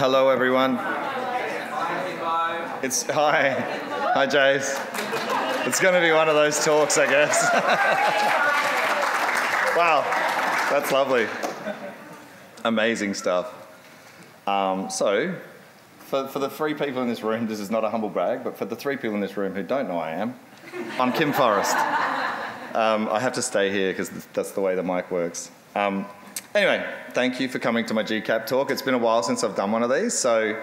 Hello, everyone. It's hi, hi, Jace. It's going to be one of those talks, I guess. wow, that's lovely. Amazing stuff. Um, so, for, for the three people in this room, this is not a humble brag, but for the three people in this room who don't know I am, I'm Kim Forrest. Um, I have to stay here because that's the way the mic works. Um, anyway, thank you for coming to my GCAP talk. It's been a while since I've done one of these, so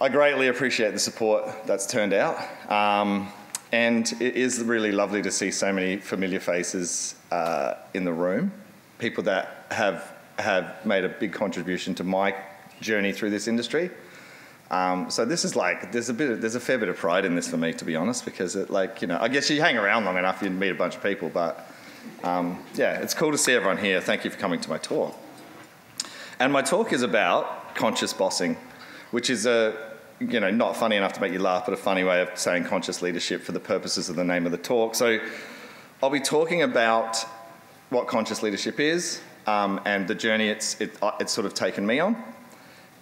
I greatly appreciate the support that's turned out. Um, and it is really lovely to see so many familiar faces uh, in the room, people that have, have made a big contribution to my journey through this industry. Um, so this is like there's a bit of, there's a fair bit of pride in this for me to be honest because it like you know I guess you hang around long enough you meet a bunch of people but um, yeah it's cool to see everyone here. Thank you for coming to my talk. And my talk is about conscious bossing which is a you know not funny enough to make you laugh but a funny way of saying conscious leadership for the purposes of the name of the talk. So I'll be talking about what conscious leadership is um, and the journey it's it, it's sort of taken me on.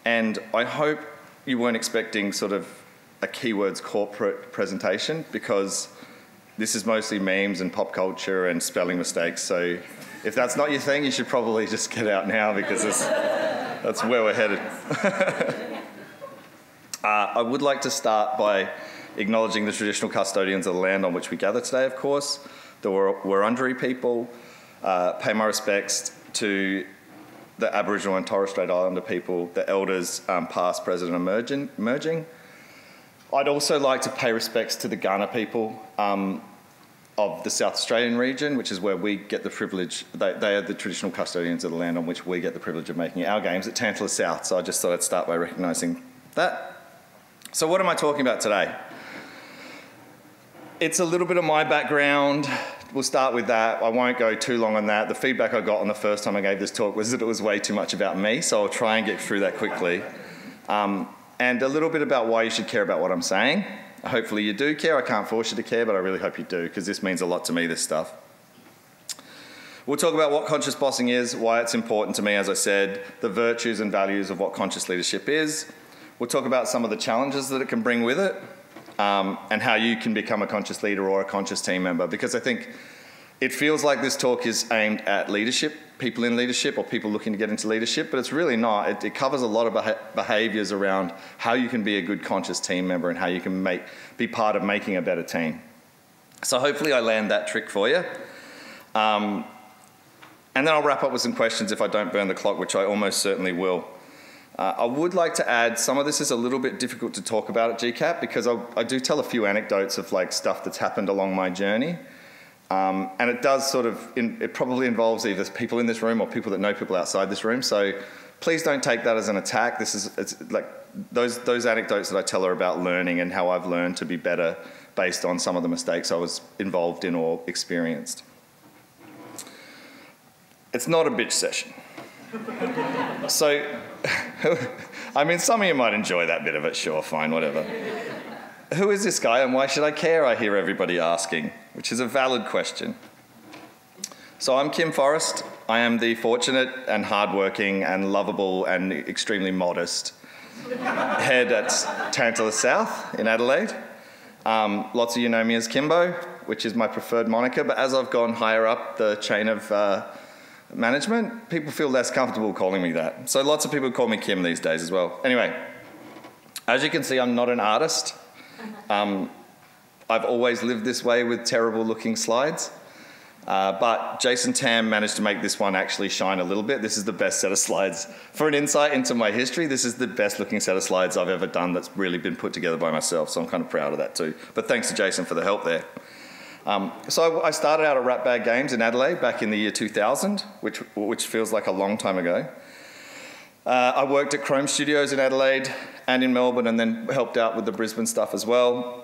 And I hope you weren't expecting sort of a keywords corporate presentation because this is mostly memes and pop culture and spelling mistakes. So if that's not your thing, you should probably just get out now because that's where we're headed. uh, I would like to start by acknowledging the traditional custodians of the land on which we gather today, of course, the Wurundjeri people. Uh, pay my respects to the Aboriginal and Torres Strait Islander people, the elders, um, past, present, emerging, emerging. I'd also like to pay respects to the Kaurna people um, of the South Australian region, which is where we get the privilege, they, they, are the traditional custodians of the land on which we get the privilege of making our games at Tantalus South. So I just thought I'd start by recognising that. So, what am I talking about today? It's a little bit of my background, we'll start with that. I won't go too long on that. The feedback I got on the first time I gave this talk was that it was way too much about me, so I'll try and get through that quickly. Um, and a little bit about why you should care about what I'm saying. Hopefully you do care. I can't force you to care, but I really hope you do, because this means a lot to me, this stuff. We'll talk about what conscious bossing is, why it's important to me, as I said, the virtues and values of what conscious leadership is. We'll talk about some of the challenges that it can bring with it, um, and how you can become a conscious leader or a conscious team member. Because I think it feels like this talk is aimed at leadership, people in leadership, or people looking to get into leadership, but it's really not. It, it covers a lot of beha- behaviors around how you can be a good conscious team member and how you can make, be part of making a better team. So hopefully I land that trick for you. Um, and then I'll wrap up with some questions if I don't burn the clock, which I almost certainly will. Uh, I would like to add some of this is a little bit difficult to talk about at GCAP because I, I do tell a few anecdotes of like stuff that's happened along my journey. Um, and it does sort of, in, it probably involves either people in this room or people that know people outside this room. So please don't take that as an attack. This is, it's like those, those anecdotes that I tell are about learning and how I've learned to be better based on some of the mistakes I was involved in or experienced. It's not a bitch session. so, I mean, some of you might enjoy that bit of it, sure, fine, whatever. Who is this guy and why should I care? I hear everybody asking, which is a valid question. So, I'm Kim Forrest. I am the fortunate and hardworking and lovable and extremely modest head at Tantalus South in Adelaide. Um, lots of you know me as Kimbo, which is my preferred moniker, but as I've gone higher up the chain of uh, management, people feel less comfortable calling me that. So lots of people call me Kim these days as well. Anyway, as you can see, I'm not an artist. Um, I've always lived this way with terrible looking slides. Uh, but Jason Tam managed to make this one actually shine a little bit. This is the best set of slides. For an insight into my history, this is the best looking set of slides I've ever done that's really been put together by myself. So I'm kind of proud of that too. But thanks to Jason for the help there. Um, so I started out at Ratbag Games in Adelaide back in the year 2000, which, which feels like a long time ago. Uh, I worked at Krome Studios in Adelaide and in Melbourne and then helped out with the Brisbane stuff as well.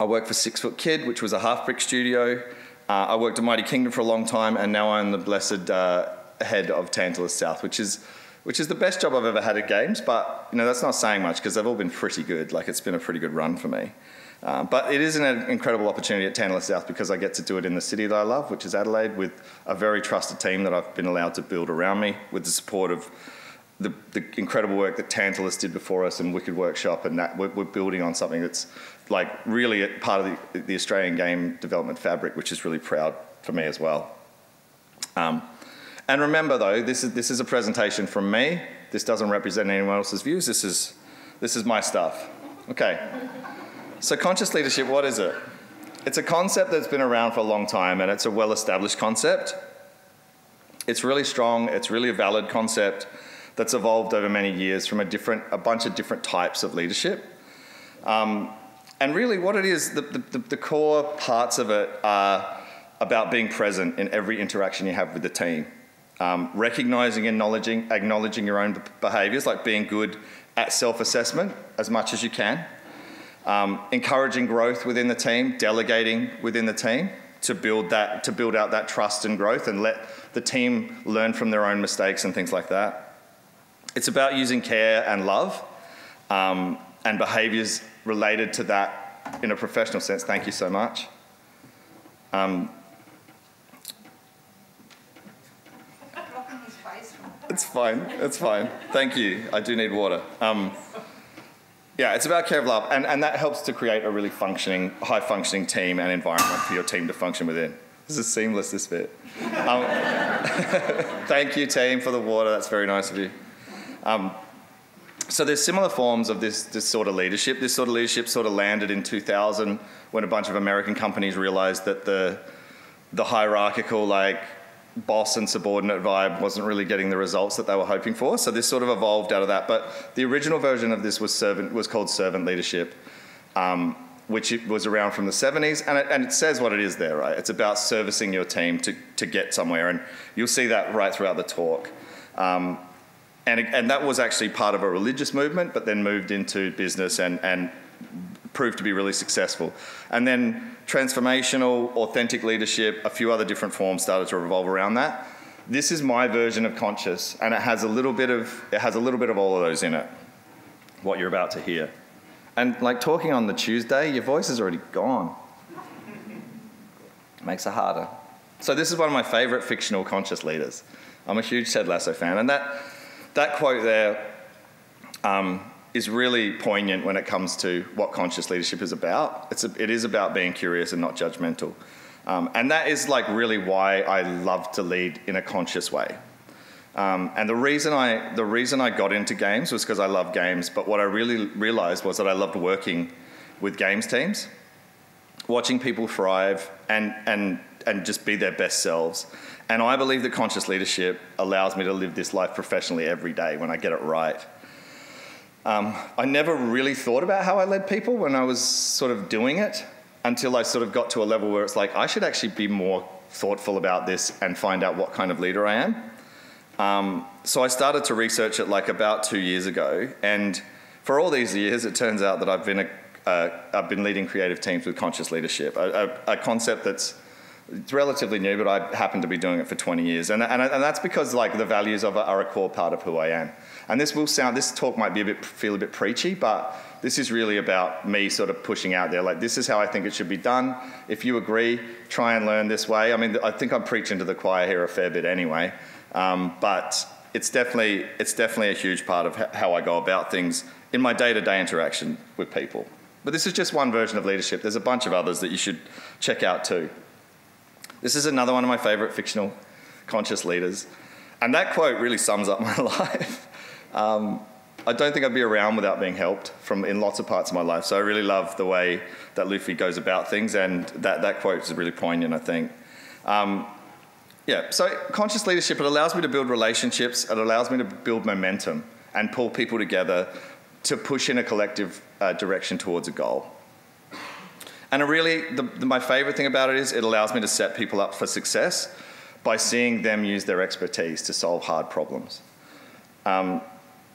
I worked for Six Foot Kid, which was a Halfbrick studio. Uh, I worked at Mighty Kingdom for a long time and now I'm the blessed uh, head of Tantalus South, which is which is the best job I've ever had at games, but you know that's not saying much because they've all been pretty good. Like it's been a pretty good run for me. Um, but it is an incredible opportunity at Tantalus South because I get to do it in the city that I love, which is Adelaide, with a very trusted team that I've been allowed to build around me, with the support of the, the incredible work that Tantalus did before us and Wicked Workshop, and that we're, we're building on something that's like really part of the, the Australian game development fabric, which is really proud for me as well. Um, and remember, though, this is this is a presentation from me. This doesn't represent anyone else's views. This is this is my stuff. Okay. So conscious leadership, what is it? It's a concept that's been around for a long time, and it's a well-established concept. It's really strong. It's really a valid concept that's evolved over many years from a different, a bunch of different types of leadership. Um, and really, what it is, the, the, the core parts of it are about being present in every interaction you have with the team. Um, recognizing and acknowledging, acknowledging your own behaviors, like being good at self assessment as much as you can. Um, encouraging growth within the team, delegating within the team to build that to build out that trust and growth and let the team learn from their own mistakes and things like that. It's about using care and love um, and behaviours related to that in a professional sense. Thank you so much. Um, it's fine. It's fine. Thank you. I do need water. Um, yeah, it's about care of love, and, and that helps to create a really functioning, high functioning team and environment for your team to function within. This is seamless, this bit. Um, thank you, team, for the water. That's very nice of you. Um, so there's similar forms of this, this sort of leadership. This sort of leadership sort of landed in 2000 when a bunch of American companies realized that the, the hierarchical, like, boss and subordinate vibe wasn't really getting the results that they were hoping for. So this sort of evolved out of that. But the original version of this was servant was called servant leadership, um, which was around from the 70s, and it, and it says what it is there, right? It's about servicing your team to, to get somewhere, and you'll see that right throughout the talk. Um, and, and that was actually part of a religious movement, but then moved into business and, and proved to be really successful. And then transformational, authentic leadership, a few other different forms started to revolve around that. This is my version of conscious, and it has a little bit of it has a little bit of all of those in it. What you're about to hear, and like talking on the Tuesday, your voice is already gone. Makes it harder. So this is one of my favourite fictional conscious leaders. I'm a huge Ted Lasso fan, and that that quote there um, is really poignant when it comes to what conscious leadership is about. It's a, it is about being curious and not judgmental. Um, and that is like really why I love to lead in a conscious way. Um, and the reason I the reason I got into games was because I love games. But what I really realized was that I loved working with games teams, watching people thrive and and and just be their best selves. And I believe that conscious leadership allows me to live this life professionally every day when I get it right. Um, I never really thought about how I led people when I was sort of doing it until I sort of got to a level where it's like, I should actually be more thoughtful about this and find out what kind of leader I am. Um, so I started to research it like about two years ago. And for all these years, it turns out that I've been, a, I've been leading creative teams with conscious leadership, a, a, a concept that's it's relatively new, but I happen to be doing it for 20 years. And, and, and that's because like the values of it are a core part of who I am. And this will sound, this talk might be a bit, feel a bit preachy, but this is really about me sort of pushing out there, like this is how I think it should be done. If you agree, try and learn this way. I mean, I think I'm preaching to the choir here a fair bit anyway, um, but it's definitely, it's definitely a huge part of how I go about things in my day-to-day interaction with people. But this is just one version of leadership. There's a bunch of others that you should check out too. This is another one of my favourite fictional conscious leaders. And that quote really sums up my life. Um, I don't think I'd be around without being helped from in lots of parts of my life. So I really love the way that Luffy goes about things, and that, that quote is really poignant, I think. Um, yeah, so conscious leadership, it allows me to build relationships, it allows me to build momentum and pull people together to push in a collective uh, direction towards a goal. And really, the, the, my favorite thing about it is it allows me to set people up for success by seeing them use their expertise to solve hard problems. Um,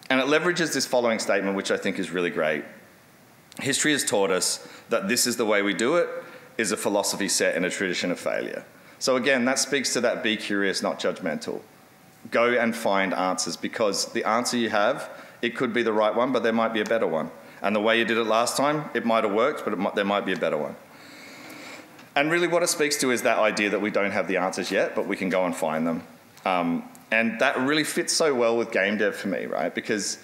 and it leverages this following statement, which I think is really great. History has taught us that this is the way we do it, is a philosophy set in a tradition of failure. So again, that speaks to that be curious, not judgmental. Go and find answers because the answer you have, it could be the right one, but there might be a better one. And the way you did it last time, it might have worked, but might, there might be a better one. And really, what it speaks to is that idea that we don't have the answers yet, but we can go and find them. Um, and that really fits so well with game dev for me, right? Because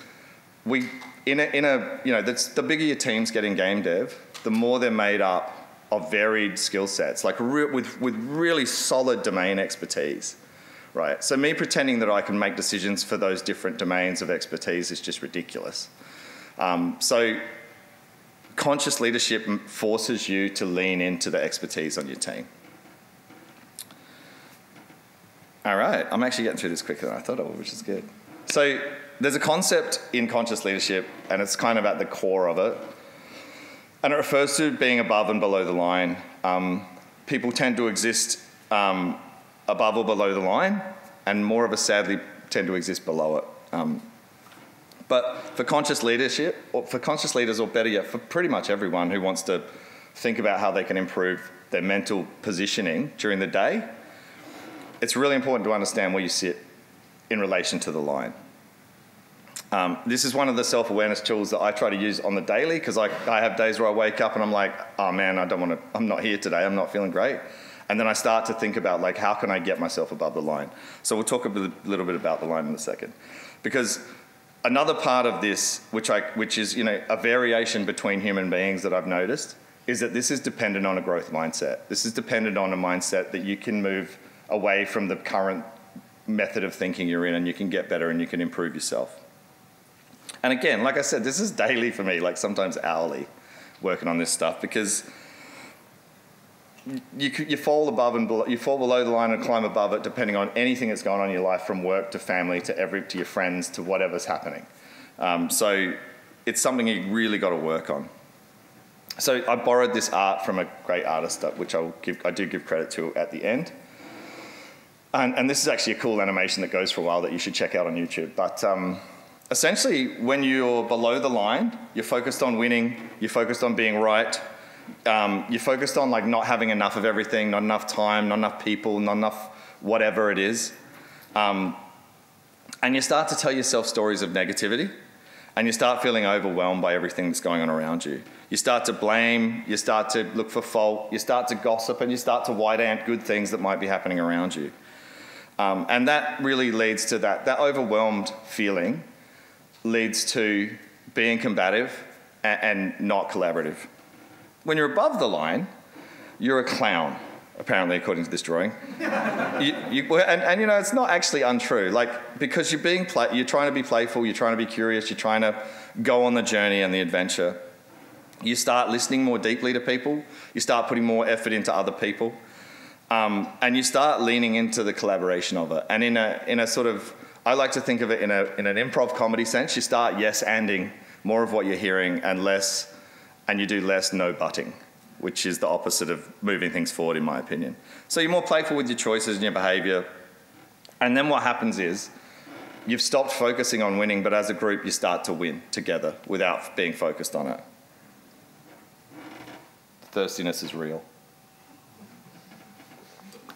we, in a, in a you know, the bigger your teams get in game dev, the more they're made up of varied skill sets, like with, with really solid domain expertise, right? So me pretending that I can make decisions for those different domains of expertise is just ridiculous. Um, so conscious leadership forces you to lean into the expertise on your team. All right, I'm actually getting through this quicker than I thought I would, which is good. So there's a concept in conscious leadership, and it's kind of at the core of it. And it refers to being above and below the line. Um, people tend to exist um, above or below the line, and more of us sadly tend to exist below it. Um, but for conscious leadership, or for conscious leaders, or better yet, for pretty much everyone who wants to think about how they can improve their mental positioning during the day, it's really important to understand where you sit in relation to the line. Um, this is one of the self awareness tools that I try to use on the daily because I, I have days where I wake up and I'm like, oh man, I don't want to, I'm not here today, I'm not feeling great. And then I start to think about like, how can I get myself above the line? So we'll talk a little bit about the line in a second. Because another part of this, which, I, which is you know, a variation between human beings that I've noticed, is that this is dependent on a growth mindset. This is dependent on a mindset that you can move away from the current method of thinking you're in and you can get better and you can improve yourself. And again, like I said, this is daily for me, like sometimes hourly, working on this stuff because you, you fall above and below, you fall below the line and climb above it, depending on anything that's going on in your life, from work to family to every to your friends to whatever's happening. Um, so it's something you really got to work on. So I borrowed this art from a great artist, which I'll give, I do give credit to at the end. And, and, this is actually a cool animation that goes for a while that you should check out on YouTube. But um, essentially, when you're below the line, you're focused on winning, you're focused on being right, um, you're focused on like not having enough of everything, not enough time, not enough people, not enough whatever it is. Um, and you start to tell yourself stories of negativity and you start feeling overwhelmed by everything that's going on around you. You start to blame, you start to look for fault, you start to gossip, and you start to white ant good things that might be happening around you. Um, and that really leads to that, that overwhelmed feeling leads to being combative and, and not collaborative. When you're above the line, you're a clown, apparently, according to this drawing. you, you, and, and, you know, it's not actually untrue. Like, because you're being play, you're trying to be playful, you're trying to be curious, you're trying to go on the journey and the adventure. You start listening more deeply to people, you start putting more effort into other people. Um, and you start leaning into the collaboration of it. And in a, in a sort of, I like to think of it in, a, in an improv comedy sense, you start yes anding more of what you're hearing and less, and you do less no butting, which is the opposite of moving things forward, in my opinion. So you're more playful with your choices and your behavior. And then what happens is, you've stopped focusing on winning, but as a group, you start to win together without being focused on it. Thirstiness is real.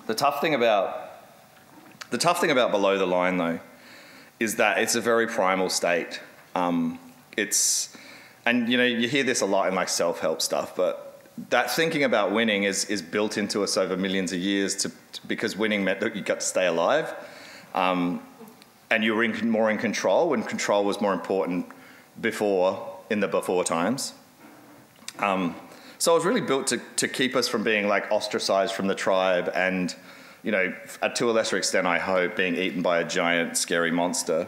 The tough thing about the tough thing about below the line though is that it's a very primal state. Um, it's and you know you hear this a lot in like self-help stuff, but that thinking about winning is is built into us over millions of years to, to because winning meant that you got to stay alive, um, and you were in, more in control when control was more important before in the before times. Um, so it was really built to, to keep us from being like ostracized from the tribe and, you know, to a lesser extent, I hope, being eaten by a giant, scary monster.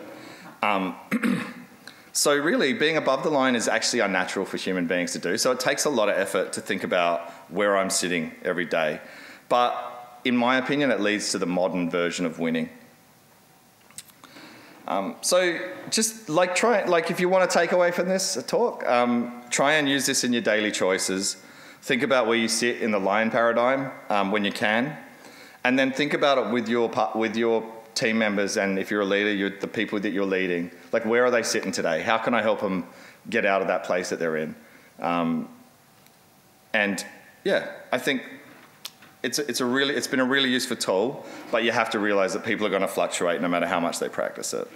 Um, so really, being above the line is actually unnatural for human beings to do. So it takes a lot of effort to think about where I'm sitting every day. But in my opinion, it leads to the modern version of winning. Um, so just like try like if you want to take away from this talk, um, try and use this in your daily choices. Think about where you sit in the line paradigm um, when you can, and then think about it with your with your team members and if you're a leader, you're the people that you're leading. Like where are they sitting today? How can I help them get out of that place that they're in? Um, and yeah, I think it's a, it's a really it's been a really useful tool, but you have to realize that people are going to fluctuate no matter how much they practice it.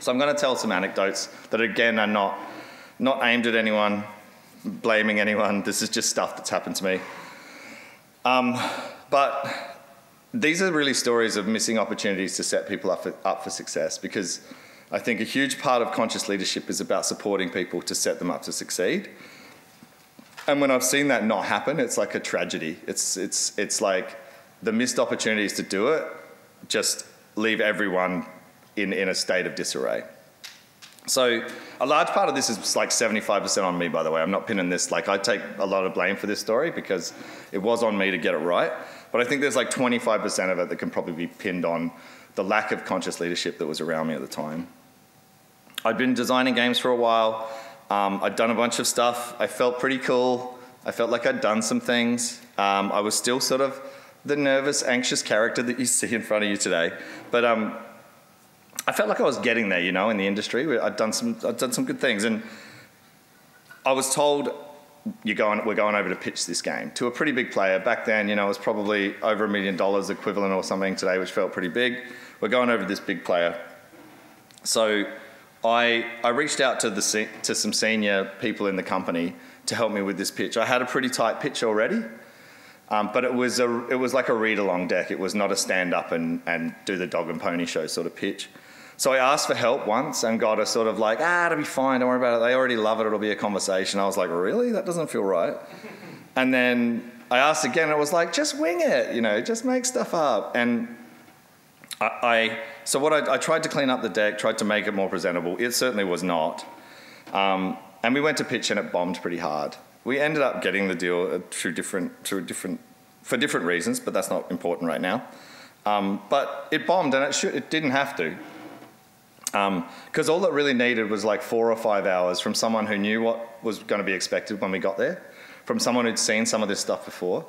So I'm going to tell some anecdotes that again are not not aimed at anyone blaming anyone. This is just stuff that's happened to me. Um, but these are really stories of missing opportunities to set people up for, up for success because I think a huge part of conscious leadership is about supporting people to set them up to succeed. And when I've seen that not happen, it's like a tragedy. It's, it's, it's like the missed opportunities to do it just leave everyone in, in a state of disarray. So a large part of this is like 75% on me, by the way. I'm not pinning this, like I take a lot of blame for this story because it was on me to get it right. But I think there's like 25% of it that can probably be pinned on the lack of conscious leadership that was around me at the time. I'd been designing games for a while. Um, I'd done a bunch of stuff. I felt pretty cool. I felt like I'd done some things. Um, I was still sort of the nervous, anxious character that you see in front of you today. But um, I felt like I was getting there, you know, in the industry. I'd done some, I'd done some good things, and I was told, "You're going, we're going over to pitch this game to a pretty big player." Back then, you know, it was probably over a million dollars equivalent or something today, which felt pretty big. We're going over to this big player. So I, I reached out to, the, to some senior people in the company to help me with this pitch. I had a pretty tight pitch already, um, but it was, a, it was like a read along deck. It was not a stand up and, and do the dog and pony show sort of pitch. So I asked for help once and got a sort of like, ah, it'll be fine, don't worry about it. They already love it, it'll be a conversation. I was like, really? That doesn't feel right. And then I asked again, and it was like, just wing it, you know, just make stuff up. And I, I so what I, I, tried to clean up the deck, tried to make it more presentable. It certainly was not. Um, and we went to pitch and it bombed pretty hard. We ended up getting the deal uh, through different, through different, for different reasons, but that's not important right now. Um, but it bombed and it, should, it didn't have to. Because um, all it really needed was like four or five hours from someone who knew what was going to be expected when we got there, from someone who'd seen some of this stuff before,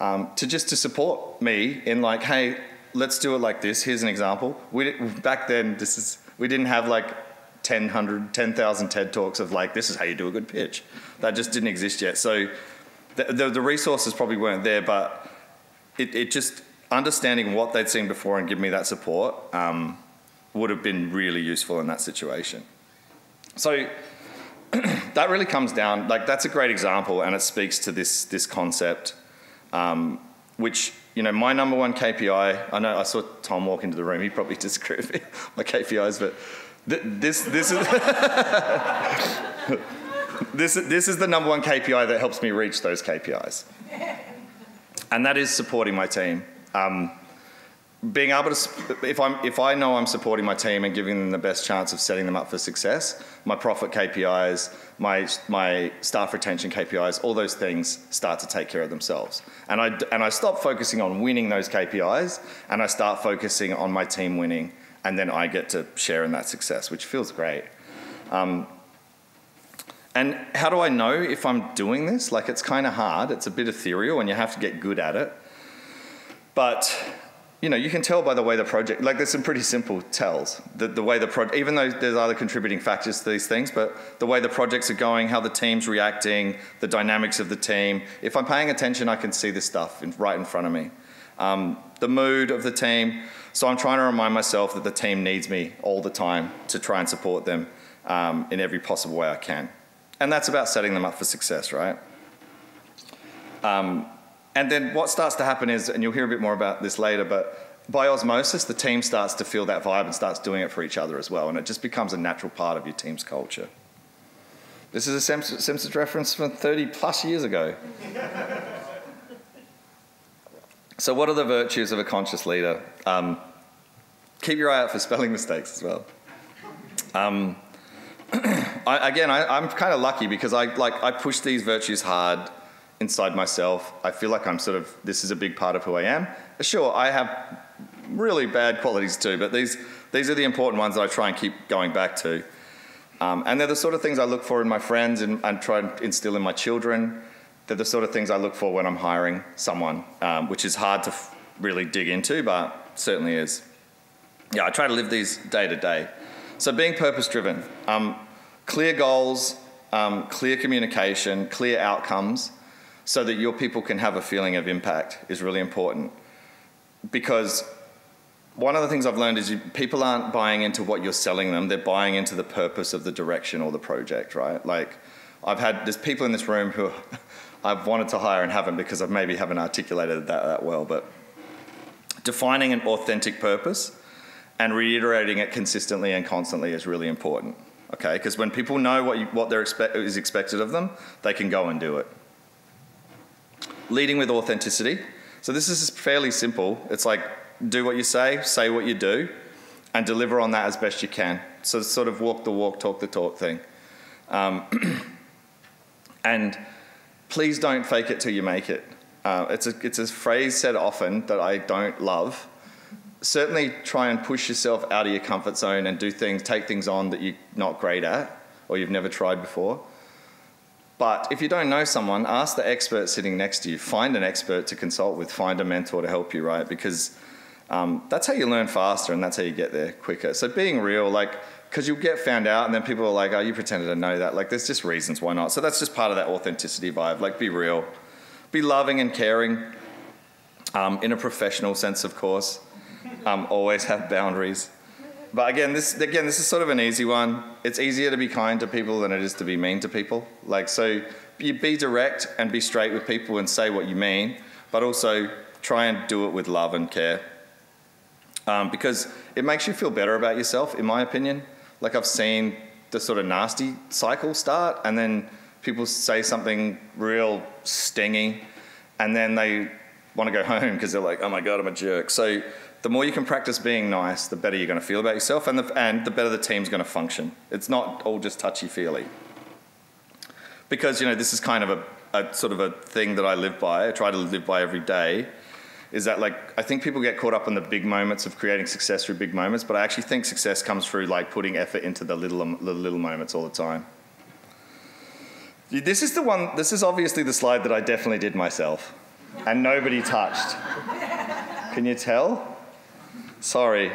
um, to just to support me in like, hey, let's do it like this. Here's an example. We, back then, this is, we didn't have like 10, 10,000 TED Talks of like, this is how you do a good pitch. That just didn't exist yet. So the, the, the resources probably weren't there, but it, it, just, understanding what they'd seen before and give me that support um, would have been really useful in that situation. So that really comes down, like that's a great example and it speaks to this, this concept, um, which you know, my number one KPI, I know I saw Tom walk into the room, he probably disagree with my KPIs, but th- this, this is. this, this is the number one KPI that helps me reach those KPIs. And that is supporting my team. Um, being able to, if, I'm, if I know I'm supporting my team and giving them the best chance of setting them up for success, my profit KPIs, my, my staff retention KPIs, all those things start to take care of themselves. And I, and I stop focusing on winning those KPIs and I start focusing on my team winning, and then I get to share in that success, which feels great. Um, and how do I know if I'm doing this? Like, it's kind of hard, it's a bit ethereal, and you have to get good at it. But you know, you can tell by the way the project, like there's some pretty simple tells. The, the way the project, even though there's other contributing factors to these things, but the way the projects are going, how the team's reacting, the dynamics of the team. If I'm paying attention, I can see this stuff in, right in front of me. Um, the mood of the team. So I'm trying to remind myself that the team needs me all the time to try and support them um, in every possible way I can. And that's about setting them up for success, right? Um, and then what starts to happen is, and you'll hear a bit more about this later, but by osmosis, the team starts to feel that vibe and starts doing it for each other as well, and it just becomes a natural part of your team's culture. This is a Simpsons reference from 30 plus years ago. so, what are the virtues of a conscious leader? Um, keep your eye out for spelling mistakes as well. Um, I, again, I, am kind of lucky because I like I push these virtues hard inside myself. I feel like I'm sort of, this is a big part of who I am. Sure, I have really bad qualities too, but these, these are the important ones that I try and keep going back to. Um, and they're the sort of things I look for in my friends and, and try and instill in my children. They're the sort of things I look for when I'm hiring someone, um, which is hard to really dig into, but certainly is. Yeah, I try to live these day to day. So being purpose driven, um, clear goals, um, clear communication, clear outcomes, so that your people can have a feeling of impact is really important. Because one of the things I've learned is you, people aren't buying into what you're selling them, they're buying into the purpose of the direction or the project, right? Like, I've had, there's people in this room who I've wanted to hire and haven't because I maybe haven't articulated that that well, but Defining an authentic purpose and reiterating it consistently and constantly is really important. Okay, because when people know what, you, what they're expect, is expected of them, they can go and do it. Leading with authenticity. So this is fairly simple. It's like do what you say, say what you do, and deliver on that as best you can. So sort of walk the walk, talk the talk thing. Um, and please don't fake it till you make it. Uh, it's, a, it's a phrase said often that I don't love. Certainly try and push yourself out of your comfort zone and do things, take things on that you're not great at or you've never tried before. But if you don't know someone, ask the expert sitting next to you. Find an expert to consult with, find a mentor to help you, right? Because um, that's how you learn faster and that's how you get there quicker. So being real, like, because you'll get found out and then people are like, oh, you pretended to know that. Like, there's just reasons why not. So that's just part of that authenticity vibe. Like, be real, be loving and caring um, in a professional sense, of course. Um, always have boundaries. But again, this again, this is sort of an easy one. It's easier to be kind to people than it is to be mean to people. Like, so you be direct and be straight with people and say what you mean, but also try and do it with love and care um, because it makes you feel better about yourself, in my opinion. Like I've seen the sort of nasty cycle start, and then people say something real stinging, and then they want to go home because they're like, "Oh my god, I'm a jerk." So the more you can practice being nice, the better you're going to feel about yourself, and the, and the better the team's going to function. It's not all just touchy feely. Because you know this is kind of a, a sort of a thing that I live by. I try to live by every day is that like I think people get caught up in the big moments of creating success through big moments, but I actually think success comes through like putting effort into the little the little moments all the time. This is the one. This is obviously the slide that I definitely did myself, and nobody touched. Can you tell? Sorry.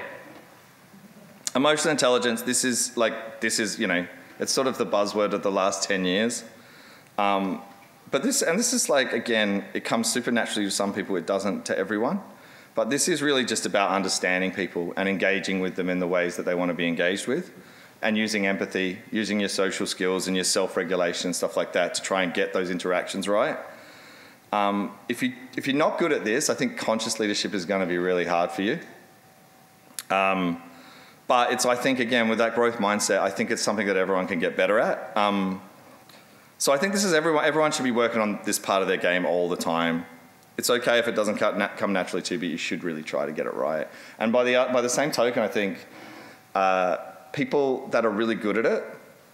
Emotional intelligence. This is like this is you know it's sort of the buzzword of the last ten years. Um, but this, and this is like, again, it comes supernaturally to some people, it doesn't to everyone. But this is really just about understanding people and engaging with them in the ways that they want to be engaged with and using empathy, using your social skills and your self regulation and stuff like that to try and get those interactions right. Um, if, you, if you're not good at this, I think conscious leadership is going to be really hard for you. Um, but it's, I think, again, with that growth mindset, I think it's something that everyone can get better at. Um, so I think this is everyone. Everyone should be working on this part of their game all the time. It's okay if it doesn't come naturally to you, but you should really try to get it right. And by the by the same token, I think uh, people that are really good at it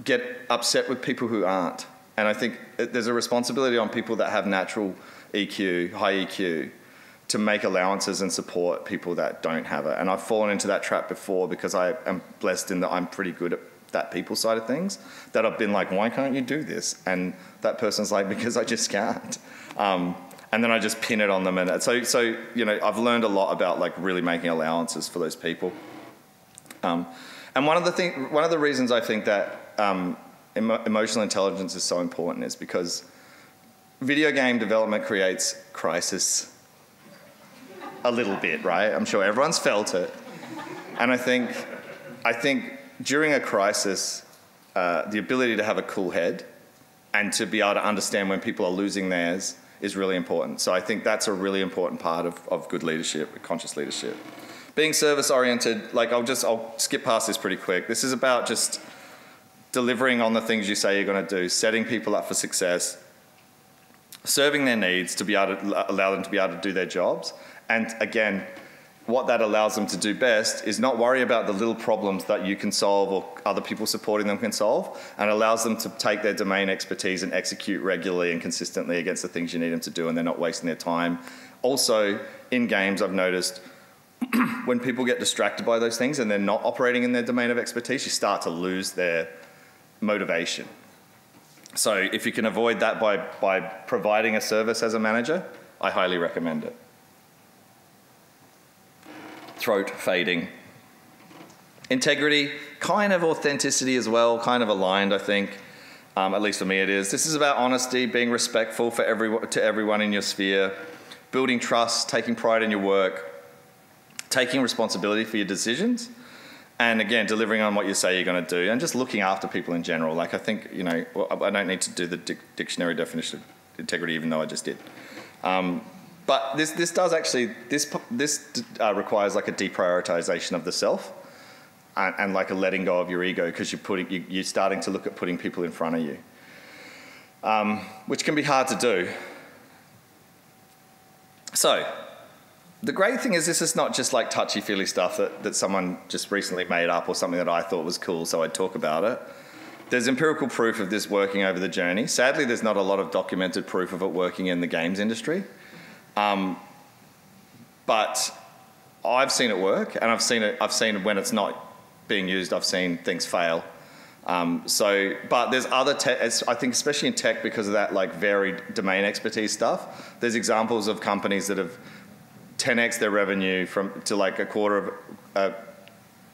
get upset with people who aren't. And I think there's a responsibility on people that have natural EQ, high EQ, to make allowances and support people that don't have it. And I've fallen into that trap before because I am blessed in that I'm pretty good at that people side of things that I've been like, why can't you do this? And that person's like, because I just can't. Um, and then I just pin it on them. And so, so you know, I've learned a lot about like really making allowances for those people. Um, and one of the thing, one of the reasons I think that um, emo- emotional intelligence is so important is because video game development creates crisis a little bit, right? I'm sure everyone's felt it. And I think, I think during a crisis, uh, the ability to have a cool head and to be able to understand when people are losing theirs is really important. So I think that's a really important part of, of good leadership, conscious leadership. Being service oriented, like I'll just I'll skip past this pretty quick. This is about just delivering on the things you say you're going to do, setting people up for success, serving their needs to be able to allow them to be able to do their jobs, and again, what that allows them to do best is not worry about the little problems that you can solve or other people supporting them can solve, and allows them to take their domain expertise and execute regularly and consistently against the things you need them to do, and they're not wasting their time. Also, in games, I've noticed when people get distracted by those things and they're not operating in their domain of expertise, you start to lose their motivation. So, if you can avoid that by, by providing a service as a manager, I highly recommend it throat fading. Integrity, kind of authenticity as well, kind of aligned, I think. Um, at least for me, it is. This is about honesty, being respectful for everyone, to everyone in your sphere, building trust, taking pride in your work, taking responsibility for your decisions, and again, delivering on what you say you're going to do, and just looking after people in general. Like I think, you know, I don't need to do the dictionary definition of integrity, even though I just did. Um, but this, this does actually, this, this uh, requires like a deprioritization of the self and, and like a letting go of your ego because you're, putting, you, you're starting to look at putting people in front of you, um, which can be hard to do. So, the great thing is this is not just like touchy-feely stuff that, that someone just recently made up or something that I thought was cool, so I'd talk about it. There's empirical proof of this working over the journey. Sadly, there's not a lot of documented proof of it working in the games industry. Um, but I've seen it work, and I've seen it. I've seen when it's not being used. I've seen things fail. Um, so, but there's other tech. I think, especially in tech, because of that like varied domain expertise stuff. There's examples of companies that have 10x their revenue from to like a quarter of, uh,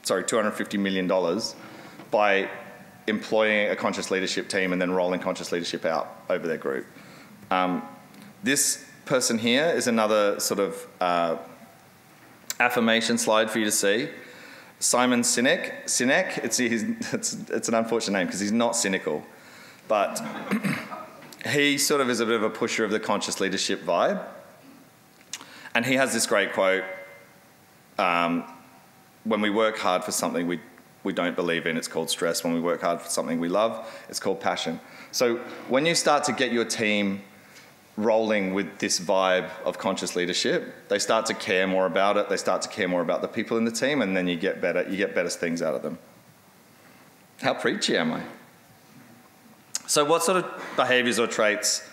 sorry, 250 million dollars by employing a conscious leadership team and then rolling conscious leadership out over their group. Um, this person here is another sort of uh, affirmation slide for you to see. Simon Sinek. Sinek, it's, it's, it's an unfortunate name because he's not cynical, but he sort of is a bit of a pusher of the conscious leadership vibe. And he has this great quote um, When we work hard for something we, we don't believe in, it's called stress. When we work hard for something we love, it's called passion. So when you start to get your team rolling with this vibe of conscious leadership, they start to care more about it. They start to care more about the people in the team, and then you get better. You get better things out of them. How preachy am I? So, what sort of behaviours or traits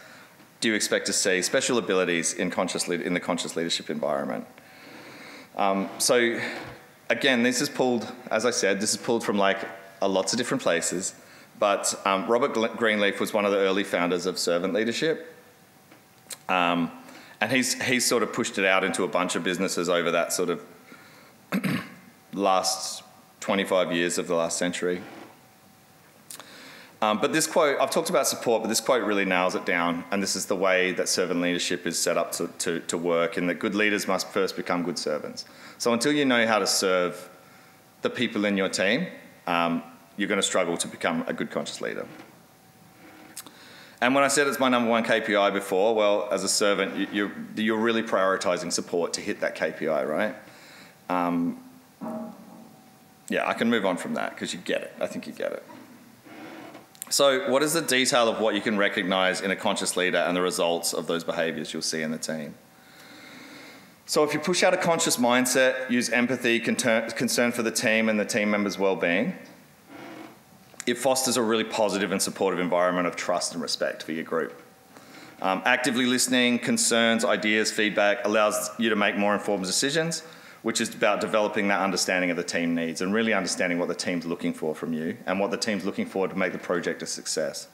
do you expect to see? Special abilities in conscious in the conscious leadership environment. Um, so, again, this is pulled, as I said, this is pulled from like a lots of different places. But um, Robert Greenleaf was one of the early founders of servant leadership, um, and he's, he's sort of pushed it out into a bunch of businesses over that sort of last 25 years of the last century. Um, but this quote, I've talked about support, but this quote really nails it down. And this is the way that servant leadership is set up to, to, to work, and that good leaders must first become good servants. So until you know how to serve the people in your team, um, you're going to struggle to become a good conscious leader. And when I said it's my number one KPI before, well, as a servant, you're, you're really prioritizing support to hit that KPI, right? Um, yeah, I can move on from that because you get it. I think you get it. So, what is the detail of what you can recognize in a conscious leader and the results of those behaviors you'll see in the team? So, if you push out a conscious mindset, use empathy, concern for the team and the team members' well being, it fosters a really positive and supportive environment of trust and respect for your group. Um, actively listening, concerns, ideas, feedback allows you to make more informed decisions, which is about developing that understanding of the team needs and really understanding what the team's looking for from you and what the team's looking for to make the project a success.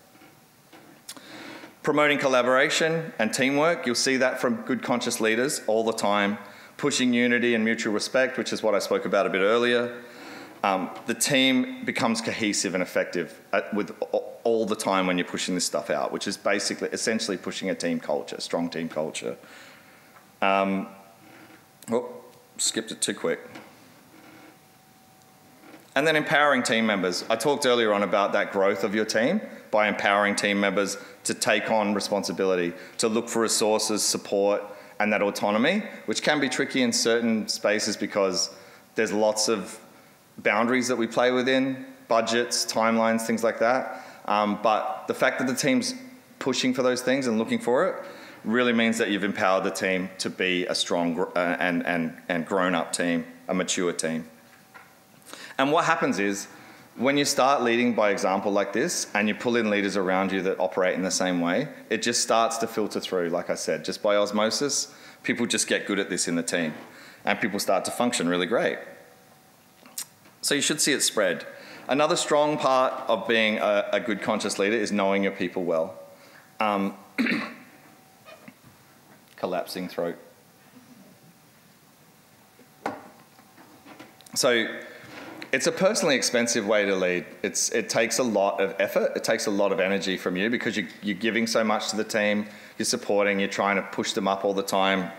Promoting collaboration and teamwork, you'll see that from good conscious leaders all the time. Pushing unity and mutual respect, which is what I spoke about a bit earlier um, the team becomes cohesive and effective at, with all the time when you're pushing this stuff out, which is basically essentially pushing a team culture, strong team culture. Um, oh, skipped it too quick. And then empowering team members. I talked earlier on about that growth of your team by empowering team members to take on responsibility, to look for resources, support, and that autonomy, which can be tricky in certain spaces because there's lots of boundaries that we play within, budgets, timelines, things like that. Um, but the fact that the team's pushing for those things and looking for it really means that you've empowered the team to be a strong uh, and, and, and grown up team, a mature team. And what happens is when you start leading by example like this and you pull in leaders around you that operate in the same way, it just starts to filter through, like I said, just by osmosis. People just get good at this in the team and people start to function really great. So you should see it spread. Another strong part of being a, a good conscious leader is knowing your people well. Um, collapsing throat. So it's a personally expensive way to lead. It's, it takes a lot of effort. It takes a lot of energy from you because you, you're giving so much to the team. You're supporting. You're trying to push them up all the time.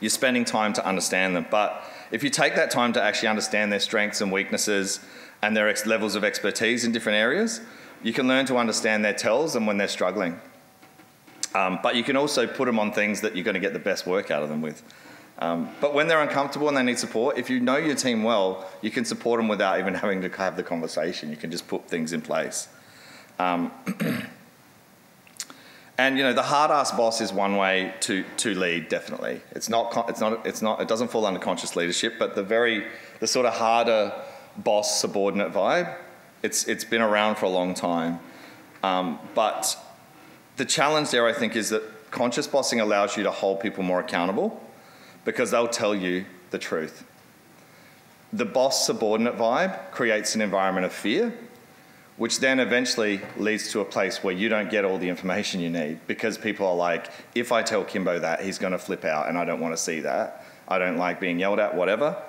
You're spending time to understand them. But if you take that time to actually understand their strengths and weaknesses and their levels of expertise in different areas, you can learn to understand their tells and when they're struggling. Um, but you can also put them on things that you're going to get the best work out of them with. Um, but when they're uncomfortable and they need support, if you know your team well, you can support them without even having to have the conversation. You can just put things in place. Um, and you know, the hard ass boss is one way to to lead. Definitely, it's not. It's not. It's not. It doesn't fall under conscious leadership. But the very the sort of harder boss subordinate vibe, it's it's been around for a long time. Um, but the challenge there, I think, is that conscious bossing allows you to hold people more accountable because they'll tell you the truth. The boss subordinate vibe creates an environment of fear, which then eventually leads to a place where you don't get all the information you need because people are like, if I tell Kimbo that, he's going to flip out and I don't want to see that. I don't like being yelled at, whatever.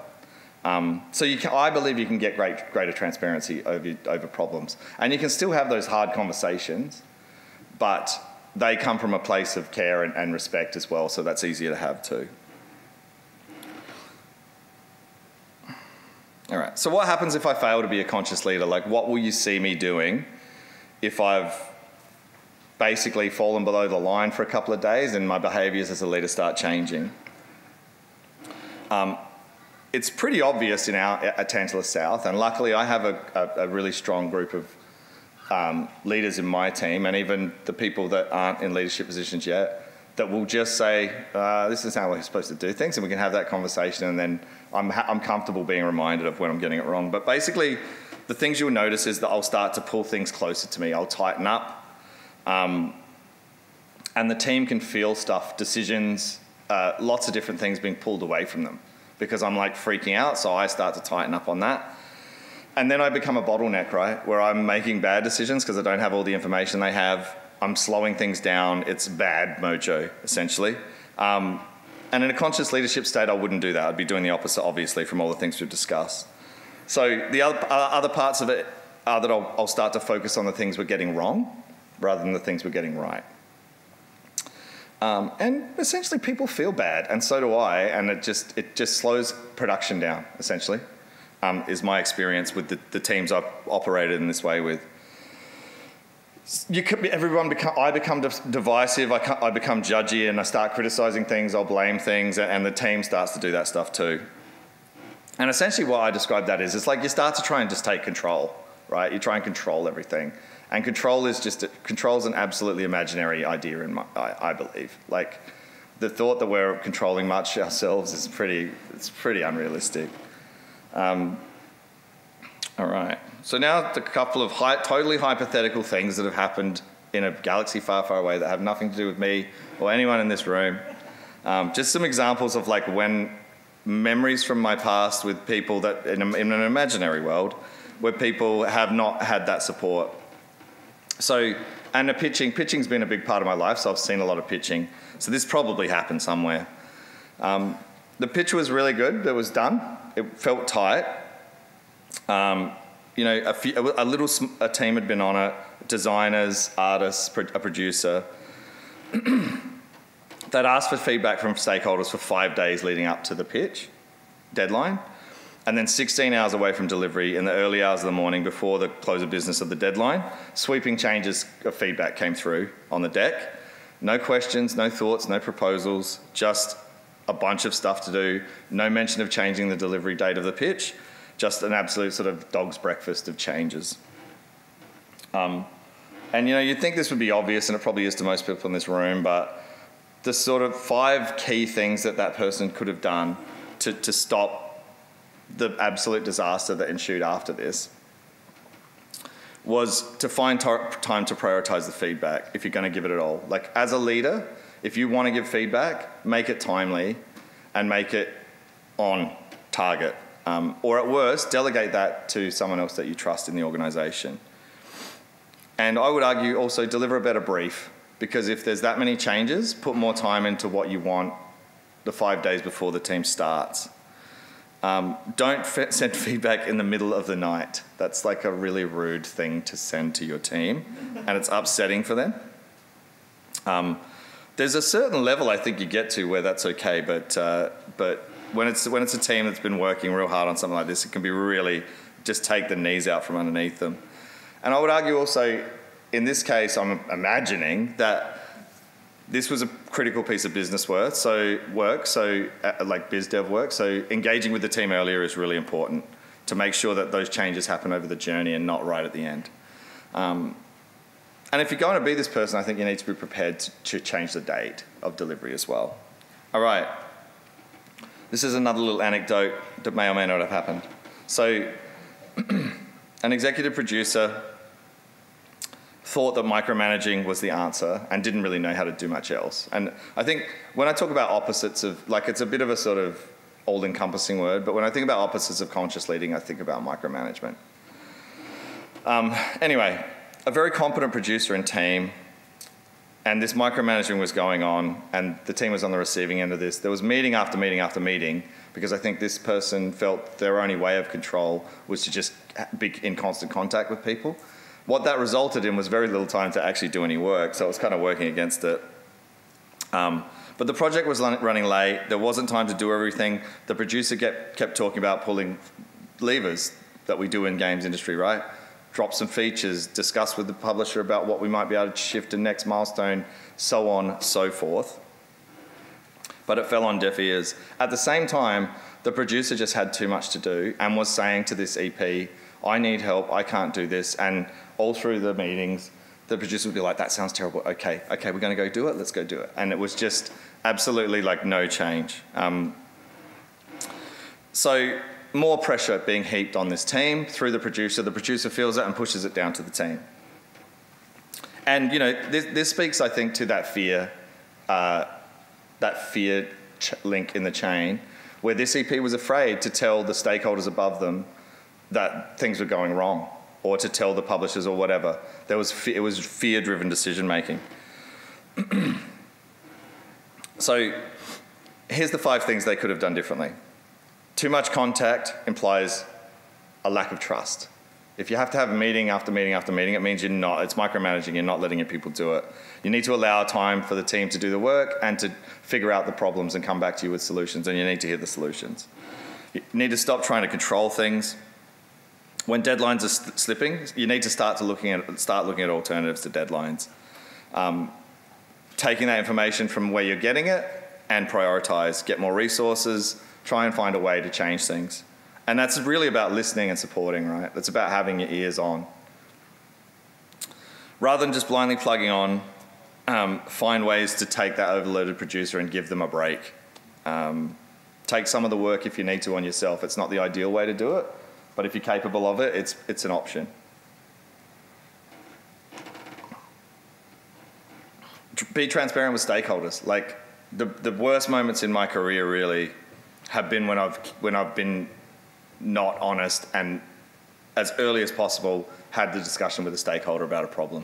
Um, so can, I believe you can get great, greater transparency over, over problems. And you can still have those hard conversations, but they come from a place of care and, and respect as well, so that's easier to have too. All right. So what happens if I fail to be a conscious leader? Like, what will you see me doing if I've basically fallen below the line for a couple of days and my behaviours as a leader start changing? Um, it's pretty obvious in our at Tantalus South, and luckily I have a, a, a really strong group of um, leaders in my team, and even the people that aren't in leadership positions yet, that will just say, uh, "This is how we're supposed to do things," and we can have that conversation, and then I'm, I'm comfortable being reminded of when I'm getting it wrong. But basically, the things you'll notice is that I'll start to pull things closer to me. I'll tighten up. Um, and the team can feel stuff, decisions, uh, lots of different things being pulled away from them because I'm like freaking out. So I start to tighten up on that. And then I become a bottleneck, right? Where I'm making bad decisions because I don't have all the information they have. I'm slowing things down. It's bad mojo, essentially. Um, and in a conscious leadership state, I wouldn't do that. I'd be doing the opposite, obviously, from all the things we've discussed. So the other, uh, other parts of it are that I'll, I'll start to focus on the things we're getting wrong rather than the things we're getting right. Um, and essentially, people feel bad, and so do I, and it just it just slows production down. Essentially, um, is my experience with the, the teams I've operated in this way with you could everyone become I become divisive I, I become judgy and I start criticizing things I'll blame things and the team starts to do that stuff too. And essentially what I describe that is it's like you start to try and just take control right? You try and control everything. And control is just control is an absolutely imaginary idea in my, I, I believe. Like the thought that we're controlling much ourselves is pretty it's pretty unrealistic. Um, all right so now a couple of totally hypothetical things that have happened in a galaxy far, far away that have nothing to do with me or anyone in this room. Um, just some examples of like when memories from my past with people that in, a, in an imaginary world where people have not had that support. So, and the pitching, pitching's been a big part of my life, so I've seen a lot of pitching. So this probably happened somewhere. Um, the pitch was really good. It was done. It felt tight. Um, you know, a, few, a little a team had been on it, designers, artists, a producer. They'd asked for feedback from stakeholders for five days leading up to the pitch deadline. And then 16 hours away from delivery in the early hours of the morning before the close of business of the deadline, sweeping changes of feedback came through on the deck. No questions, no thoughts, no proposals, just a bunch of stuff to do. No mention of changing the delivery date of the pitch just an absolute sort of dog's breakfast of changes. Um, and you know, you'd think this would be obvious, and it probably is to most people in this room, but the sort of five key things that that person could have done to, to stop the absolute disaster that ensued after this was to find time to prioritize the feedback if you're going to give it at all. Like, as a leader, if you want to give feedback, make it timely and make it on target. Um, or at worst, delegate that to someone else that you trust in the organisation. And I would argue also deliver a better brief because if there's that many changes, put more time into what you want the five days before the team starts. Um, don't send feedback in the middle of the night. That's like a really rude thing to send to your team, and it's upsetting for them. Um, there's a certain level I think you get to where that's okay, but uh, but when it's when it's a team that's been working real hard on something like this, it can be really just take the knees out from underneath them. And I would argue also, in this case, I'm imagining that this was a critical piece of business work. So work, so uh, like biz dev work. So engaging with the team earlier is really important to make sure that those changes happen over the journey and not right at the end. Um, and if you're going to be this person, I think you need to be prepared to, to change the date of delivery as well. All right. This is another little anecdote that may or may not have happened. So, an executive producer thought that micromanaging was the answer and didn't really know how to do much else. And I think when I talk about opposites of, like, it's a bit of a sort of all encompassing word, but when I think about opposites of conscious leading, I think about micromanagement. Um, anyway, a very competent producer and team, and this micromanaging was going on, and the team was on the receiving end of this. There was meeting after meeting after meeting because I think this person felt their only way of control was to just be in constant contact with people what that resulted in was very little time to actually do any work, so it was kind of working against it. Um, but the project was running late. There wasn't time to do everything. The producer kept, kept talking about pulling levers that we do in games industry, right? Drop some features, discuss with the publisher about what we might be able to shift to next milestone, so on, so forth. But it fell on deaf ears. At the same time, the producer just had too much to do and was saying to this EP, I need help, I can't do this. And all through the meetings, the producer would be like, that sounds terrible. Okay, okay, we're going to go do it. Let's go do it. And it was just absolutely like no change. Um, so more pressure being heaped on this team through the producer. The producer feels it and pushes it down to the team. And you know, this, this speaks, I think, to that fear, uh, that fear link in the chain, where this EP was afraid to tell the stakeholders above them that things were going wrong or to tell the publishers or whatever. There was it was fear-driven decision making. so here's the five things they could have done differently. Too much contact implies a lack of trust. If you have to have meeting after meeting after meeting, it means you're not, it's micromanaging, you're not letting your people do it. You need to allow time for the team to do the work and to figure out the problems and come back to you with solutions, and you need to hear the solutions. You need to stop trying to control things when deadlines are slipping, you need to start to looking at start looking at alternatives to deadlines. Um, taking that information from where you're getting it and prioritize, get more resources, try and find a way to change things. And that's really about listening and supporting, right? It's about having your ears on. Rather than just blindly plugging on, um, find ways to take that overloaded producer and give them a break. Um, take some of the work if you need to on yourself. It's not the ideal way to do it, but if you're capable of it, it's, it's an option. Be transparent with stakeholders. Like the, the worst moments in my career really have been when I've, when I've been not honest and as early as possible had the discussion with a stakeholder about a problem.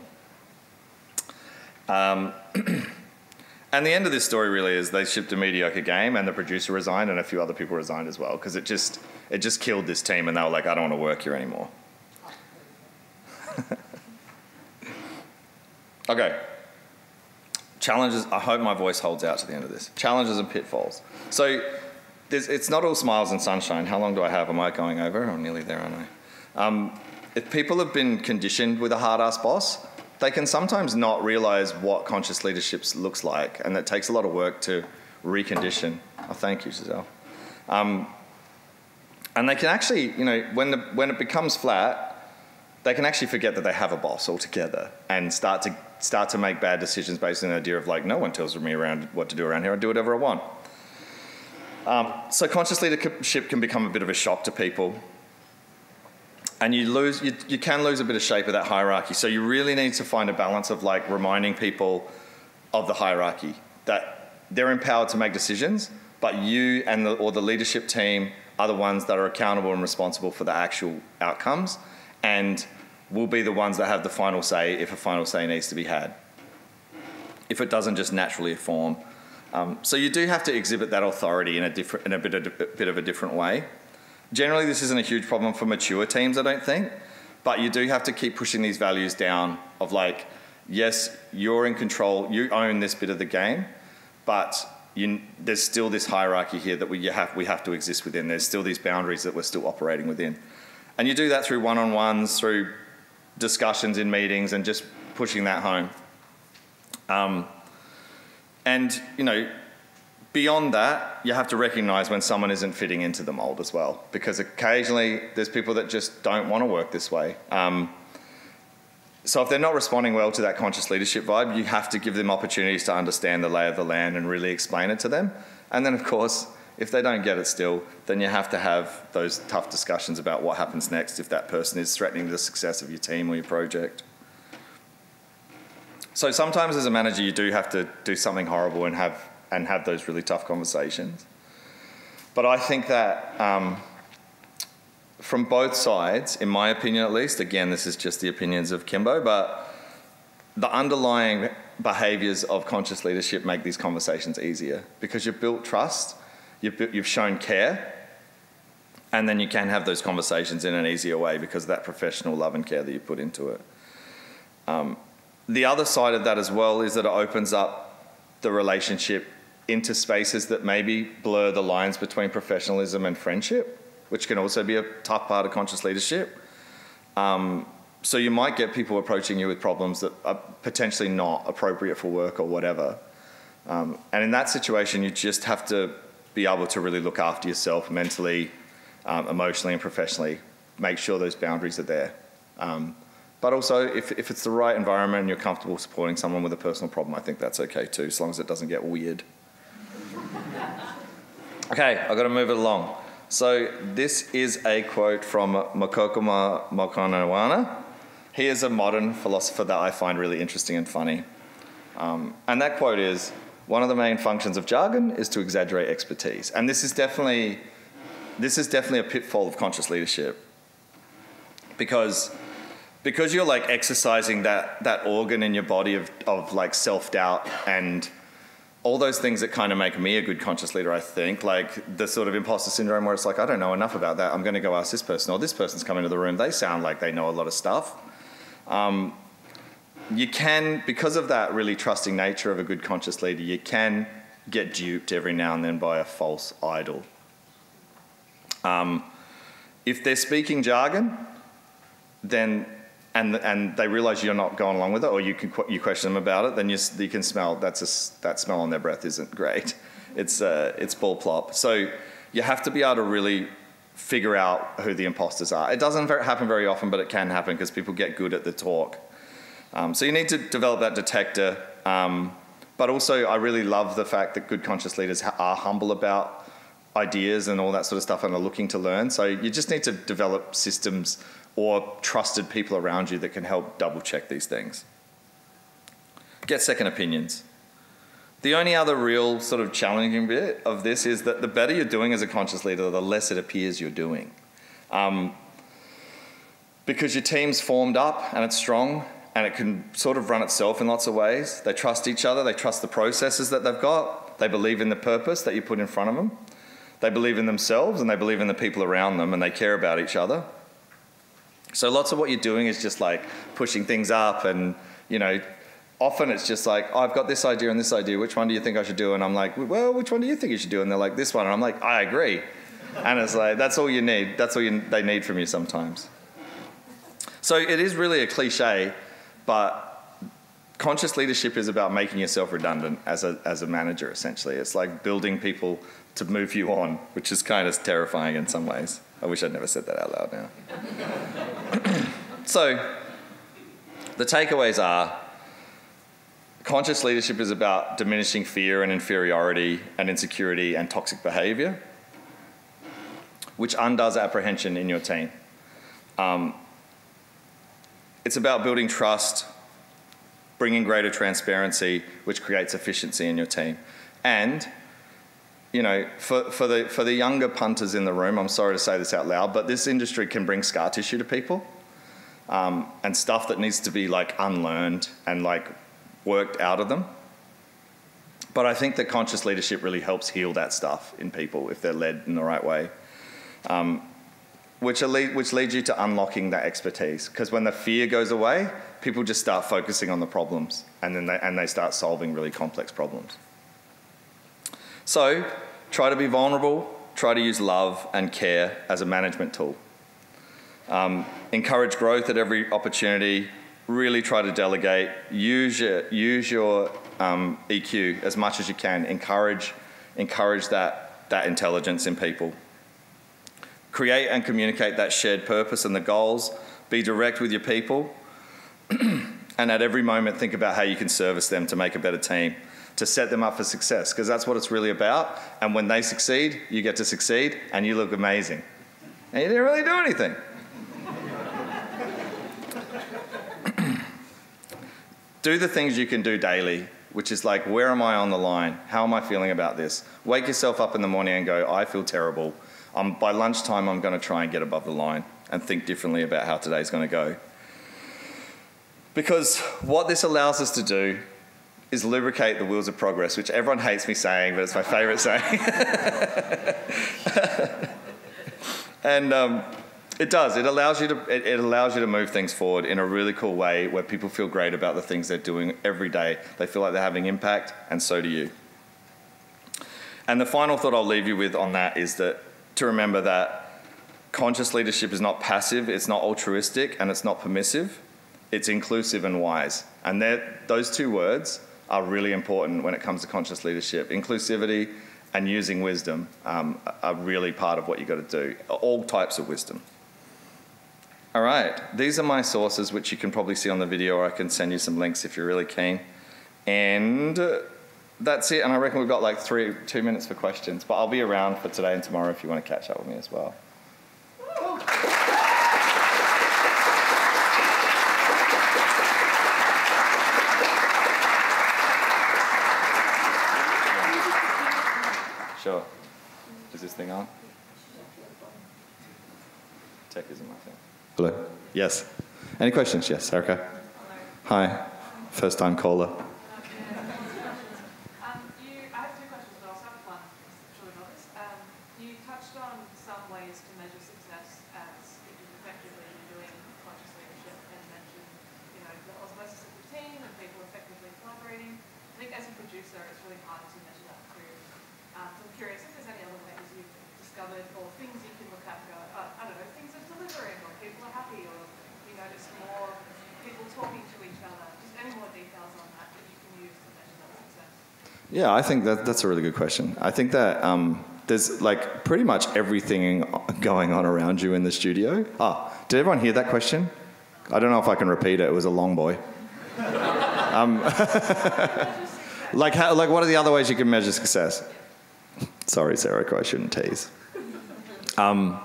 Um, and the end of this story really is they shipped a mediocre game and the producer resigned and a few other people resigned as well because it just it just killed this team, and they were like, I don't want to work here anymore. okay. Challenges, I hope my voice holds out to the end of this. Challenges and pitfalls. So it's not all smiles and sunshine. How long do I have? Am I going over? I'm nearly there, aren't I? Um, if people have been conditioned with a hard ass boss, they can sometimes not realize what conscious leadership looks like, and that takes a lot of work to recondition. Oh, thank you, Giselle. Um, and they can actually, you know, when, the, when it becomes flat, they can actually forget that they have a boss altogether and start to start to make bad decisions based on the idea of like no one tells me around what to do around here. I do whatever I want. Um, so conscious leadership can become a bit of a shock to people, and you lose you, you can lose a bit of shape of that hierarchy. So you really need to find a balance of like reminding people of the hierarchy that they're empowered to make decisions, but you and the, or the leadership team are the ones that are accountable and responsible for the actual outcomes and will be the ones that have the final say if a final say needs to be had. If it doesn't just naturally form. Um, so you do have to exhibit that authority in a, different, in a bit, of, a bit of a different way. Generally, this isn't a huge problem for mature teams, I don't think, but you do have to keep pushing these values down of like, yes, you're in control, you own this bit of the game, but you, there's still this hierarchy here that we have, we have to exist within. There's still these boundaries that we're still operating within. And you do that through one on ones, through discussions in meetings, and just pushing that home. Um, and, you know, beyond that, you have to recognize when someone isn't fitting into the mold as well, because occasionally there's people that just don't want to work this way. Um, so if they're not responding well to that conscious leadership vibe, you have to give them opportunities to understand the lay of the land and really explain it to them. And then, of course, if they don't get it still, then you have to have those tough discussions about what happens next if that person is threatening the success of your team or your project. So sometimes as a manager, you do have to do something horrible and have and have those really tough conversations. But I think that um, from both sides, in my opinion at least, again, this is just the opinions of Kimbo, but the underlying behaviors of conscious leadership make these conversations easier because you've built trust, you've, you've shown care, and then you can have those conversations in an easier way because of that professional love and care that you put into it. Um, the other side of that as well is that it opens up the relationship into spaces that maybe blur the lines between professionalism and friendship, which can also be a tough part of conscious leadership. Um, so you might get people approaching you with problems that are potentially not appropriate for work or whatever. Um, and in that situation, you just have to be able to really look after yourself mentally, um, emotionally, and professionally. Make sure those boundaries are there. Um, but also, if, if it's the right environment and you're comfortable supporting someone with a personal problem, I think that's okay too, as long as it doesn't get weird. Okay, I've got to move it along. So this is a quote from Mokokoma Mokhonoana. He is a modern philosopher that I find really interesting and funny. Um, and that quote is, one of the main functions of jargon is to exaggerate expertise. And this is definitely, this is definitely a pitfall of conscious leadership. Because because you're like exercising that that organ in your body of, of like self-doubt and all those things that kind of make me a good conscious leader, I think, like the sort of imposter syndrome where it's like, I don't know enough about that. I'm going to go ask this person, or this person's coming to the room. They sound like they know a lot of stuff. Um, you can, because of that really trusting nature of a good conscious leader, you can get duped every now and then by a false idol. Um, if they're speaking jargon, then and and they realize you're not going along with it, or you can you question them about it, then you, you can smell that's a, that smell on their breath isn't great. It's uh, it's bull plop. So you have to be able to really figure out who the imposters are. It doesn't happen very often, but it can happen because people get good at the talk. Um, so you need to develop that detector. Um, but also, I really love the fact that good conscious leaders are humble about ideas and all that sort of stuff and are looking to learn. So you just need to develop systems or trusted people around you that can help double check these things. Get second opinions. The only other real sort of challenging bit of this is that the better you're doing as a conscious leader, the less it appears you're doing. Um, because your team's formed up and it's strong and it can sort of run itself in lots of ways. They trust each other, they trust the processes that they've got, they believe in the purpose that you put in front of them, they believe in themselves and they believe in the people around them and they care about each other. So lots of what you're doing is just like pushing things up and, you know, often it's just like, oh, I've got this idea and this idea. Which one do you think I should do? And I'm like, well, which one do you think you should do? And they're like, this one. And I'm like, I agree. And it's like, that's all you need. That's all you, they need from you sometimes. So it is really a cliche, but conscious leadership is about making yourself redundant as a, as a manager, essentially. It's like building people to move you on, which is kind of terrifying in some ways. I wish I'd never said that out loud now. so, the takeaways are conscious leadership is about diminishing fear and inferiority and insecurity and toxic behavior, which undoes apprehension in your team. Um, it's about building trust, bringing greater transparency, which creates efficiency in your team. And you know, for, for, the, for the younger punters in the room, I'm sorry to say this out loud, but this industry can bring scar tissue to people um, and stuff that needs to be like unlearned and like worked out of them. But I think that conscious leadership really helps heal that stuff in people if they're led in the right way. Um, which, lead, which leads you to unlocking that expertise. Because when the fear goes away, people just start focusing on the problems and then they, and they start solving really complex problems. So try to be vulnerable, try to use love and care as a management tool. Um, encourage growth at every opportunity, really try to delegate. Use your, use your um, EQ as much as you can. Encourage, encourage that, that intelligence in people. Create and communicate that shared purpose and the goals. Be direct with your people. and at every moment, think about how you can service them to make a better team, to set them up for success, because that's what it's really about. And when they succeed, you get to succeed, and you look amazing. And you didn't really do anything. do the things you can do daily, which is like, where am I on the line? How am I feeling about this? Wake yourself up in the morning and go, I feel terrible. Um, by lunchtime, I'm going to try and get above the line and think differently about how today's going to go. Because what this allows us to do is lubricate the wheels of progress, which everyone hates me saying, but it's my favorite saying. and um, it does. It allows you to. It, it, allows you to move things forward in a really cool way, where people feel great about the things they're doing every day. They feel like they're having impact, and so do you. And the final thought I'll leave you with on that is that to remember that conscious leadership is not passive, it's not altruistic, and it's not permissive. It's inclusive and wise. And those two words are really important when it comes to conscious leadership. Inclusivity and using wisdom um, are really part of what you've got to do. All types of wisdom. All right, these are my sources, which you can probably see on the video, or I can send you some links if you're really keen. And that's it. And I reckon we've got like three, two minutes for questions, but I'll be around for today and tomorrow if you want to catch up with me as well. Sure. Is this thing on? Tech isn't my thing. Hello? Yes. Any questions? Yes, Erica. Hi. First time caller. Yeah, I think that that's a really good question. I think that um, there's like pretty much everything going on around you in the studio. Ah, did everyone hear that question? I don't know if I can repeat it. It was a long boy. um, like, how, like, what are the other ways you can measure success? Sorry, Sarah, I shouldn't tease. Um,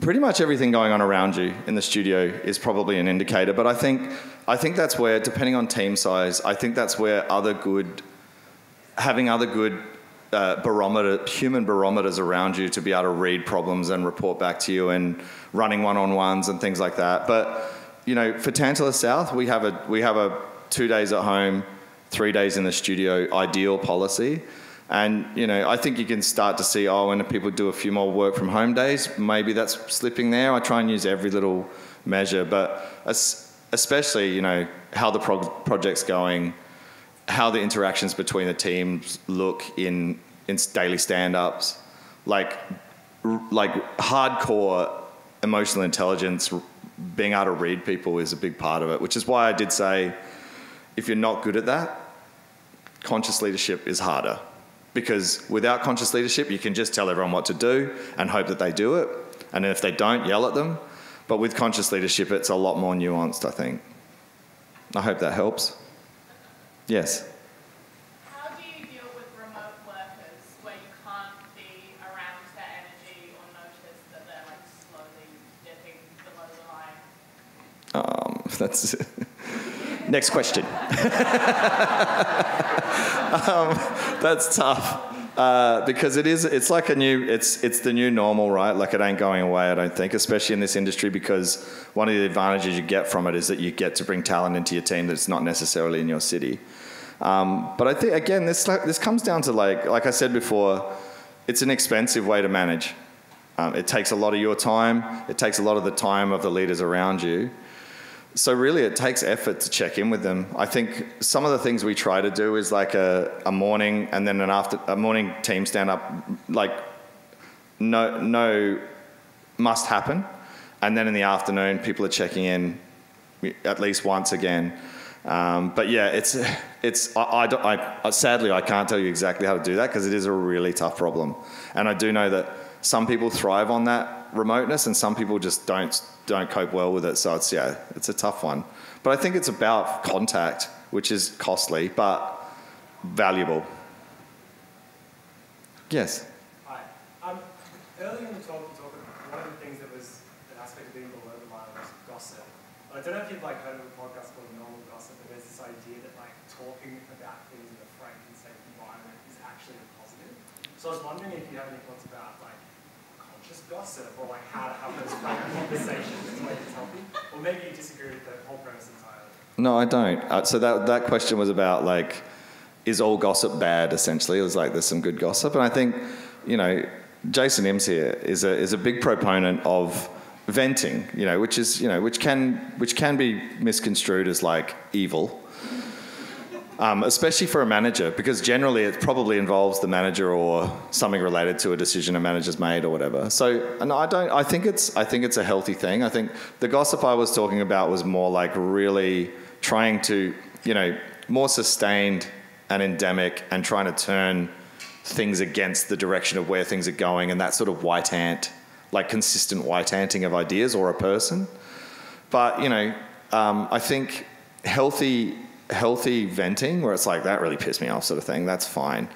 pretty much everything going on around you in the studio is probably an indicator, but I think, I think that's where, depending on team size, I think that's where other good having other good uh, barometer, human barometers around you to be able to read problems and report back to you, and running one-on-ones and things like that. But you know, for Tantalus South, we have a we have a two days at home, three days in the studio ideal policy. And you know, I think you can start to see, oh, when people do a few more work from home days, maybe that's slipping there. I try and use every little measure, but especially, you know, how the project's going, how the interactions between the teams look in in daily stand-ups, like like hardcore emotional intelligence, being able to read people is a big part of it. Which is why I did say, if you're not good at that, conscious leadership is harder. Because without conscious leadership, you can just tell everyone what to do and hope that they do it. And if they don't, yell at them. But with conscious leadership, it's a lot more nuanced, I think. I hope that helps. Yes. How do you deal with remote workers where you can't be around their energy or notice that they're like slowly dipping below the line? Um, that's next question. um, that's tough. Uh, because it is it's like a new it's it's the new normal right like it ain't going away i don't think especially in this industry because one of the advantages you get from it is that you get to bring talent into your team that's not necessarily in your city um, but I think again, this this comes down to like like I said before, it's an expensive way to manage. Um, it takes a lot of your time. It takes a lot of the time of the leaders around you. So really, it takes effort to check in with them. I think some of the things we try to do is like a, a morning and then an after a morning team stand up, like no no must happen, and then in the afternoon people are checking in at least once again. Um, but yeah, it's it's I, I, I sadly I can't tell you exactly how to do that because it is a really tough problem, and I do know that some people thrive on that remoteness and some people just don't don't cope well with it. So it's yeah, it's a tough one. But I think it's about contact, which is costly but valuable. Yes. Hi. Um, earlier in the talk, you talked about one of the things that was an aspect of being below the line was gossip. I don't know if you've like heard of a podcast called Normal Gossip, but there's this idea that like talking about things in a frank and safe environment is actually a positive. So I was wondering if you have any thoughts about gossip or like how to have those frank conversations in a way that's healthy, or maybe you disagree with the whole premise entirely. No, I don't. Uh, so that that question was about like, is all gossip bad? Essentially, it was like there's some good gossip, and I think, you know, Jason Imms here is a is a big proponent of venting. You know, which is you know which can which can be misconstrued as like evil. Um, especially for a manager, because generally it probably involves the manager or something related to a decision a manager's made or whatever. So, and I don't. I think it's. I think it's a healthy thing. I think the gossip I was talking about was more like really trying to, you know, more sustained and endemic, and trying to turn things against the direction of where things are going, and that sort of white ant, like consistent white anting of ideas or a person. But you know, um, I think healthy healthy venting, where it's like that really pissed me off, sort of thing. That's fine,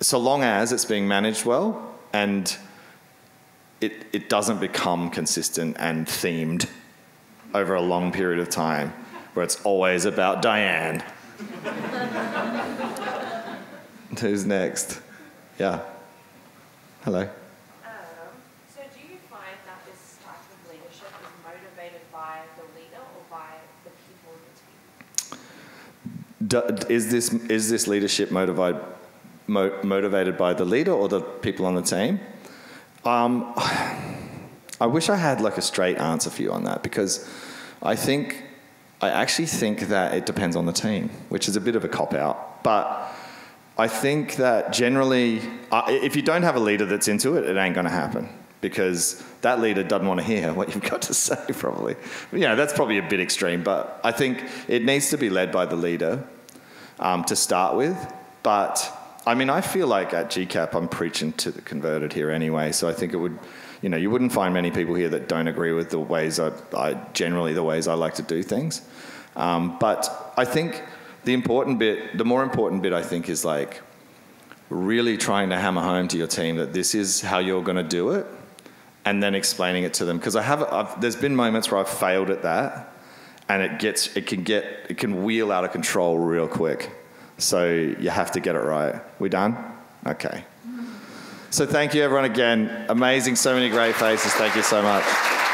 so long as it's being managed well and it it doesn't become consistent and themed over a long period of time, where it's always about Diane. Who's next? Yeah. Hello. Um, so do you find that this type of leadership is motivated by the leader or by the people in the team? Do, is this is this leadership motivated mo, motivated by the leader or the people on the team? Um, I wish I had like a straight answer for you on that because I think I actually think that it depends on the team, which is a bit of a cop out, but. I think that generally, uh, if you don't have a leader that's into it, it ain't going to happen because that leader doesn't want to hear what you've got to say, probably. Yeah, that's probably a bit extreme, but I think it needs to be led by the leader um, to start with. But I mean, I feel like at GCAP, I'm preaching to the converted here anyway, so I think it would. You know, you wouldn't find many people here that don't agree with the ways I, I generally the ways I like to do things. Um, but I think the important bit, the more important bit, I think, is like really trying to hammer home to your team that this is how you're going to do it, and then explaining it to them. Because I have, I've, there's been moments where I've failed at that, and it gets, it can get, it can wheel out of control real quick. So you have to get it right. We done? Okay. So thank you everyone again. Amazing, so many great faces. Thank you so much.